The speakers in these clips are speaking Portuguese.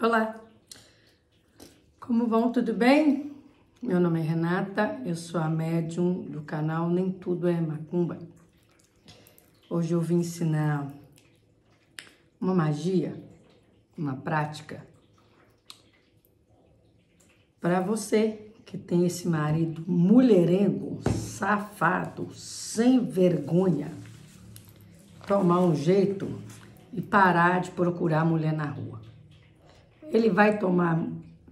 Olá, como vão? Tudo bem? Meu nome é Renata, eu sou a médium do canal Nem Tudo é Macumba. Hoje eu vim ensinar uma magia, uma prática para você que tem esse marido mulherengo, safado, sem vergonha, tomar um jeito e parar de procurar mulher na rua. Ele vai tomar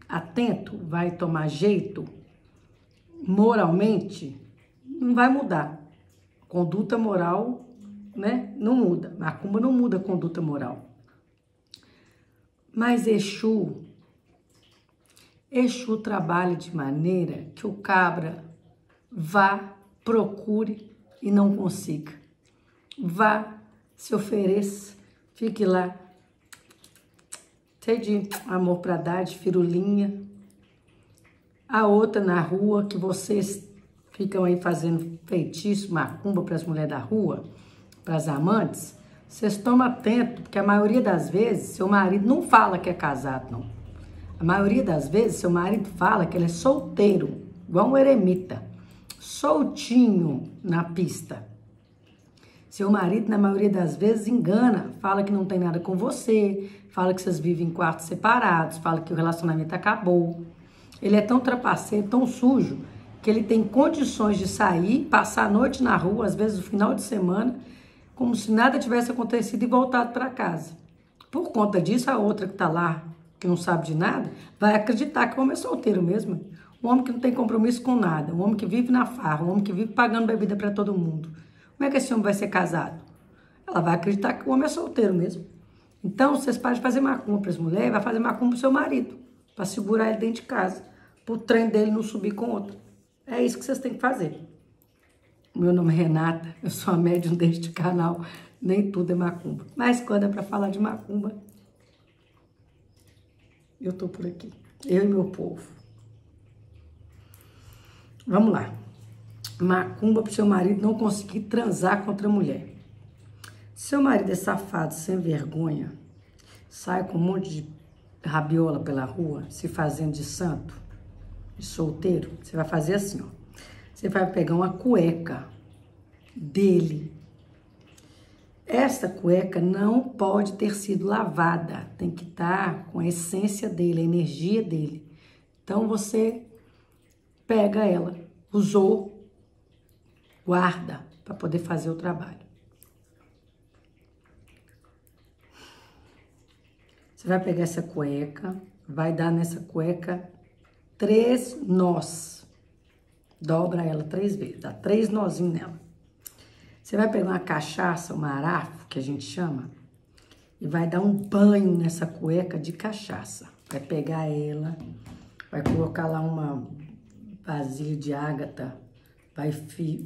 atento, vai tomar jeito, moralmente, não vai mudar. Conduta moral, né? Não muda. Macumba não muda a conduta moral. Mas Exu, Exu trabalha de maneira que o cabra vá, procure e não consiga. Vá, se ofereça, fique lá cheio de amor para dar, de firulinha. A outra na rua, que vocês ficam aí fazendo feitiço, macumba para as mulheres da rua, para as amantes, vocês tomam atento, porque a maioria das vezes seu marido não fala que é casado, não. A maioria das vezes seu marido fala que ele é solteiro, igual um eremita, soltinho na pista. Seu marido, na maioria das vezes, engana, fala que não tem nada com você, fala que vocês vivem em quartos separados, fala que o relacionamento acabou. Ele é tão trapaceiro, tão sujo, que ele tem condições de sair, passar a noite na rua, às vezes no final de semana, como se nada tivesse acontecido e voltado para casa. Por conta disso, a outra que está lá, que não sabe de nada, vai acreditar que o homem é solteiro mesmo. Um homem que não tem compromisso com nada, um homem que vive na farra, um homem que vive pagando bebida para todo mundo. Como é que esse homem vai ser casado? Ela vai acreditar que o homem é solteiro mesmo. Então, vocês podem fazer macumba para as mulheres, vai fazer macumba para o seu marido, para segurar ele dentro de casa, para o trem dele não subir com outro. É isso que vocês têm que fazer. Meu nome é Renata, eu sou a médium deste canal, nem tudo é macumba. Mas quando é para falar de macumba, eu tô por aqui. Eu e meu povo. Vamos lá macumba para seu marido não conseguir transar contra a mulher. Seu marido é safado, sem vergonha, sai com um monte de rabiola pela rua, se fazendo de santo, de solteiro, você vai fazer assim, ó. Você vai pegar uma cueca dele. Esta cueca não pode ter sido lavada, tem que estar com a essência dele, a energia dele. Então você pega ela, usou, guarda para poder fazer o trabalho. Você vai pegar essa cueca, vai dar nessa cueca três nós. Dobra ela três vezes, dá três nozinhos nela. Você vai pegar uma cachaça, um marafo, que a gente chama, e vai dar um banho nessa cueca de cachaça. Vai pegar ela, vai colocar lá uma vasilha de ágata vai,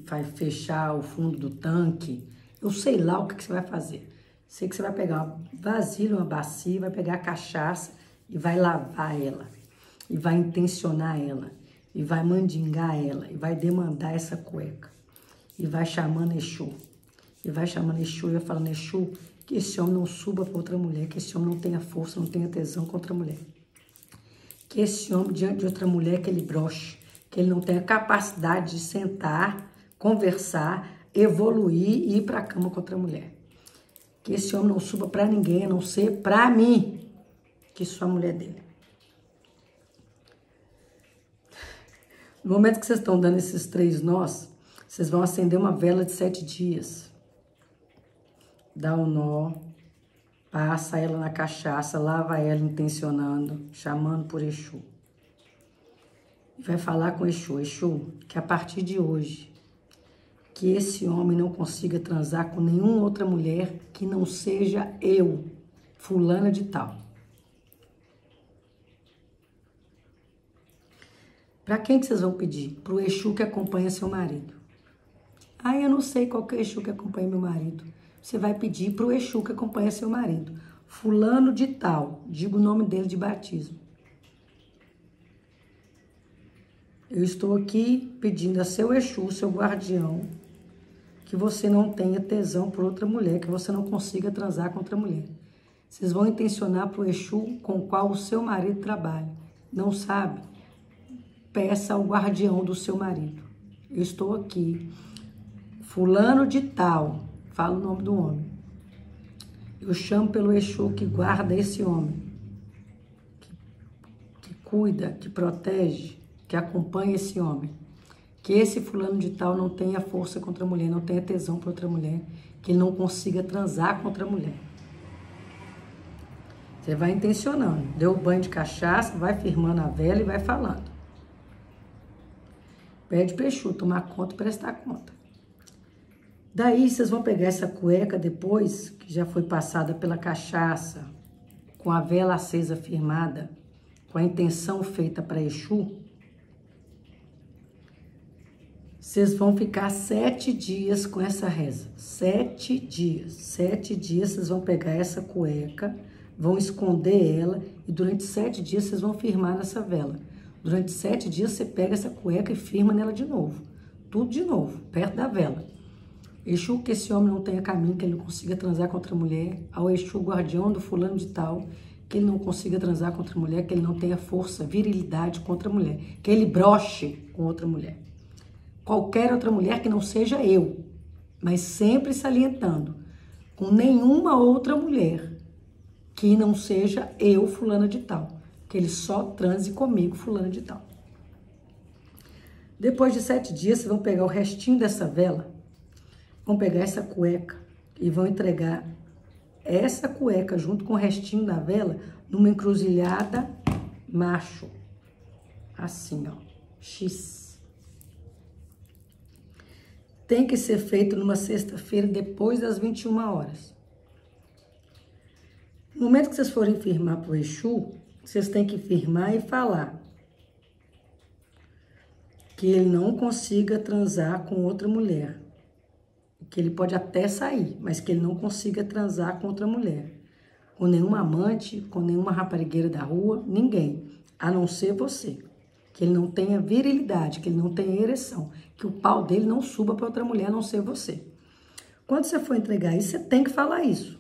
vai fechar o fundo do tanque. Eu sei lá o que, que você vai fazer. Sei que você vai pegar uma vasilha, uma bacia, vai pegar a cachaça e vai lavar ela. E vai intencionar ela. E vai mandingar ela. E vai demandar essa cueca. E vai chamando Exu. E vai chamando Exu e vai falando, Exu, que esse homem não suba para outra mulher, que esse homem não tenha força, não tenha tesão contra a mulher. Que esse homem, diante de outra mulher, que ele broche que ele não tenha capacidade de sentar, conversar, evoluir e ir para a cama com outra mulher. Que esse homem não suba para ninguém, a não ser para mim, que sou a mulher dele. No momento que vocês estão dando esses três nós, vocês vão acender uma vela de sete dias. Dá um nó, passa ela na cachaça, lava ela intencionando, chamando por Exu vai falar com Exu, Exu, que a partir de hoje, que esse homem não consiga transar com nenhuma outra mulher que não seja eu, fulana de tal. Para quem que vocês vão pedir? Para o Exu que acompanha seu marido. Ah, eu não sei qual que é o Exu que acompanha meu marido. Você vai pedir para o Exu que acompanha seu marido. Fulano de tal, diga o nome dele de batismo. Eu estou aqui pedindo a seu Exu, seu guardião, que você não tenha tesão por outra mulher, que você não consiga transar com outra mulher. Vocês vão intencionar para o Exu com o qual o seu marido trabalha. Não sabe? Peça ao guardião do seu marido. Eu estou aqui. Fulano de tal. Fala o nome do homem. Eu chamo pelo Exu que guarda esse homem. Que, que cuida, que protege, que acompanha esse homem. Que esse fulano de tal não tenha força contra a mulher, não tenha tesão para outra mulher, que ele não consiga transar contra a mulher. Você vai intencionando. Deu banho de cachaça, vai firmando a vela e vai falando. Pede para Exu tomar conta e prestar conta. Daí vocês vão pegar essa cueca depois, que já foi passada pela cachaça, com a vela acesa firmada, com a intenção feita para Exu. Vocês vão ficar sete dias com essa reza. Sete dias. Sete dias vocês vão pegar essa cueca, vão esconder ela e durante sete dias vocês vão firmar nessa vela. Durante sete dias você pega essa cueca e firma nela de novo. Tudo de novo, perto da vela. Exu que esse homem não tenha caminho, que ele não consiga transar com outra mulher. Ao Exu guardião do fulano de tal, que ele não consiga transar com outra mulher, que ele não tenha força, virilidade com outra mulher. Que ele broche com outra mulher. Qualquer outra mulher que não seja eu. Mas sempre salientando, com nenhuma outra mulher que não seja eu, fulana de tal que ele só transe comigo, fulano de tal. Depois de sete dias, vocês vão pegar o restinho dessa vela, vão pegar essa cueca e vão entregar essa cueca junto com o restinho da vela numa encruzilhada macho. Assim, ó. X. Tem que ser feito numa sexta-feira depois das 21 horas. No momento que vocês forem firmar pro Exu, vocês têm que firmar e falar que ele não consiga transar com outra mulher. Que ele pode até sair, mas que ele não consiga transar com outra mulher. Com nenhuma amante, com nenhuma raparigueira da rua, ninguém, a não ser você. Que ele não tenha virilidade, que ele não tenha ereção, que o pau dele não suba para outra mulher a não ser você. Quando você for entregar isso, você tem que falar isso.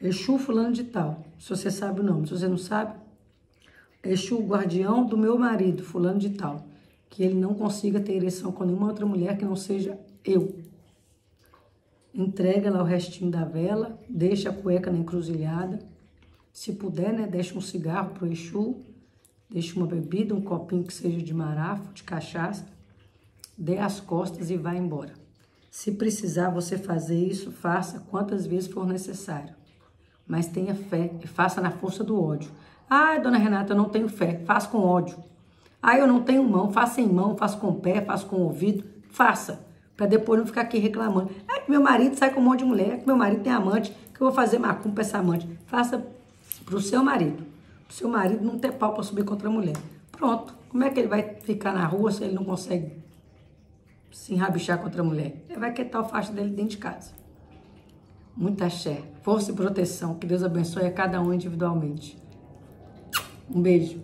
Exu fulano de tal, se você sabe o nome. Se você não sabe, Exu guardião do meu marido, fulano de tal. Que ele não consiga ter ereção com nenhuma outra mulher que não seja eu. Entrega lá o restinho da vela, deixa a cueca na encruzilhada. Se puder, né, deixa um cigarro pro Exu, deixa uma bebida, um copinho que seja de marafo, de cachaça, dê as costas e vá embora. Se precisar você fazer isso, faça quantas vezes for necessário mas tenha fé e faça na força do ódio. Ah, dona Renata, eu não tenho fé, faça com ódio. Ah, eu não tenho mão, faça em mão, faça com o pé, faça com o ouvido, faça. Para depois não ficar aqui reclamando. Ah, que meu marido sai com um monte de mulher, que meu marido tem amante, que eu vou fazer macumba para essa amante. Faça para o seu marido. Seu marido não ter pau para subir contra a mulher. Pronto. Como é que ele vai ficar na rua se ele não consegue se enrabichar contra a mulher? Ele vai quitar o faixa dele dentro de casa. Muita axé, força e proteção. Que Deus abençoe a cada um individualmente. Um beijo.